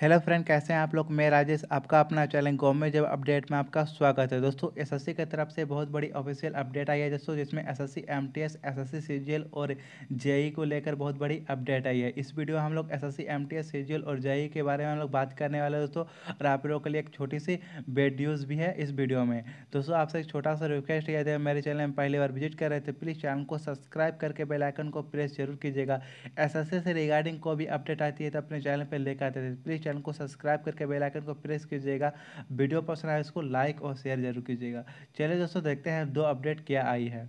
Hello friend, कैसे हैं आप लोग? मैं राजेश, आपका अपना चैनल गवर्नमेंट जब अपडेट में आपका स्वागत है। दोस्तों एसएससी की तरफ़ से बहुत बड़ी ऑफिशियल अपडेट आई है दोस्तों, जिसमें एसएससी एमटीएस एसएससी सीजीएल और जेई को लेकर बहुत बड़ी अपडेट आई है। इस वीडियो में हम लोग एसएससी एमटीएस सीजीएल और जेई के बारे में हम लोग बात करने वाले दोस्तों, और आप लोगों के लिए एक छोटी सी बेड न्यूज़ भी है इस वीडियो में। दोस्तों, आपसे एक छोटा सा रिक्वेस्ट किया जाए मेरे चैनल में पहली बार विज़िट कर रहे थे प्लीज़ चैनल को सब्सक्राइब करके बेलाइकन को प्रेस ज़रूर कीजिएगा। एसएससी से रिगार्डिंग को भी अपडेट आती है तो अपने चैनल पर लेकर आते थे प्लीज़ चैनल को सब्सक्राइब करके बेल आइकन को प्रेस कीजिएगा। वीडियो पसंद आए इसको लाइक और शेयर ज़रूर कीजिएगा। चलिए दोस्तों, देखते हैं दो अपडेट क्या आई है।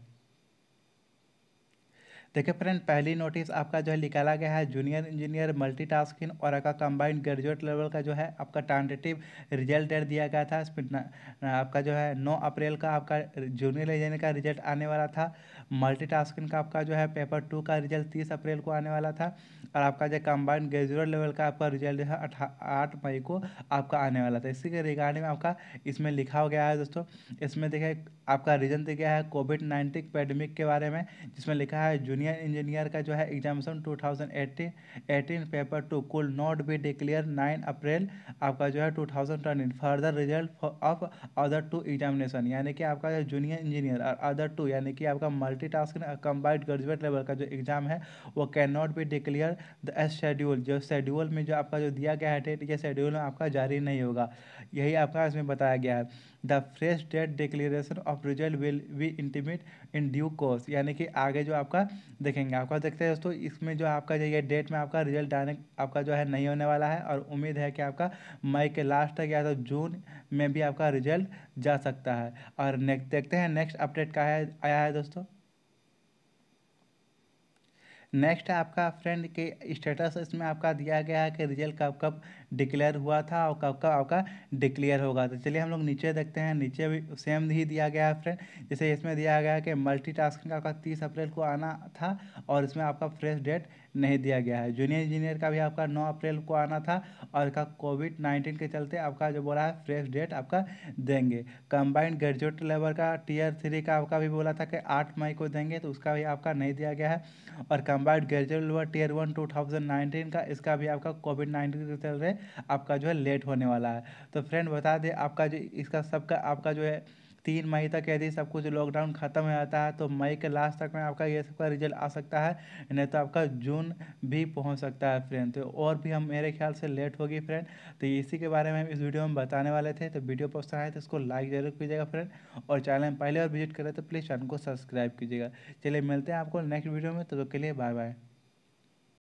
देखिए फ्रेंड, पहली नोटिस आपका जो है निकाला गया है जूनियर इंजीनियर मल्टी मल्टीटास्किंग और आपका कंबाइंड ग्रेजुएट लेवल का जो है आपका टेंटेटिव रिज़ल्ट डेट दिया गया था। आपका जो है 9 अप्रैल का आपका जूनियर इंजीनियर का रिज़ल्ट आने वाला था। मल्टीटास्किंग का आपका जो है पेपर टू का रिज़ल्ट तीस अप्रैल को आने वाला था और आपका जो कंबाइंड ग्रेजुएट लेवल का आपका रिज़ल्ट जो है आठ मई को आपका आने वाला था। इसी के रिगार्डिंग आपका इसमें लिखा हो गया है दोस्तों, इसमें देखिए आपका रीजन दिया गया है कोविड नाइन्टीन पैडमिक के बारे में, जिसमें लिखा है जूनियर जूनियर इंजीनियर का जो है examination 2018 18 paper two could not be declare 9 April, आपका जो है 2020 further result of other two examination, यानी कि आपका जूनियर इंजीनियर और अदर टू, यानी कि आपका multi task combined graduate level का जो एग्ज़ाम है, वो can not be declare the schedule जो शेड्यूल में जो आपका जो दिया गया है डेट ये शेड्यूल आपका जारी नहीं होगा। यही आपका इसमें बताया गया है। The fresh date declaration of result will be intimate in due course यानी कि आगे जो आपका देखेंगे। आपका देखते हैं दोस्तों, इसमें जो आपका जो ये डेट में आपका रिज़ल्ट आने, आपका जो है नहीं होने वाला है और उम्मीद है कि आपका मई के लास्ट तक या तो जून में भी आपका रिज़ल्ट जा सकता है। और नेक्स्ट देखते हैं नेक्स्ट अपडेट का है, आया है दोस्तों। नेक्स्ट है आपका फ्रेंड के स्टेटस इसमें आपका दिया गया है कि रिज़ल्ट कब कब डिक्लेयर हुआ था और कब कब आपका डिक्लेयर होगा। तो चलिए हम लोग नीचे देखते हैं। नीचे भी सेम ही दिया गया है फ्रेंड जैसे इसमें दिया गया है कि मल्टी टास्क आपका तीस अप्रैल को आना था और इसमें आपका फ्रेश डेट नहीं दिया गया है। जूनियर इंजीनियर का भी आपका नौ अप्रैल को आना था और का कोविड नाइन्टीन के चलते आपका जो बोला है, फ्रेश डेट आपका देंगे। कंबाइंड ग्रेजुएट लेवल का, टीयर थ्री का आपका भी बोला था कि आठ मई को देंगे तो उसका भी आपका नहीं दिया गया है। और combined graduate level tier one two thousand nineteen का, इसका भी आपका कोविड नाइन्टीन के चलते आपका जो है लेट होने वाला है। तो फ्रेंड बता दें, आपका जो, इसका सबका, आपका जो है तीन मई तक यदि सब कुछ लॉकडाउन ख़त्म हो जाता है तो मई के लास्ट तक में आपका ये सबका रिज़ल्ट आ सकता है नहीं तो आपका जून भी पहुँच सकता है फ्रेंड तो और भी हम मेरे ख्याल से लेट होगी फ्रेंड तो इसी के बारे में हम इस वीडियो में बताने वाले थे तो वीडियो पसंद आए तो इसको लाइक ज़रूर कीजिएगा फ्रेंड और चैनल में पहले और विज़िट करें तो प्लीज़ चैनल को सब्सक्राइब कीजिएगा। चलिए मिलते हैं आपको नेक्स्ट वीडियो में तो, तो के लिए बाय बाय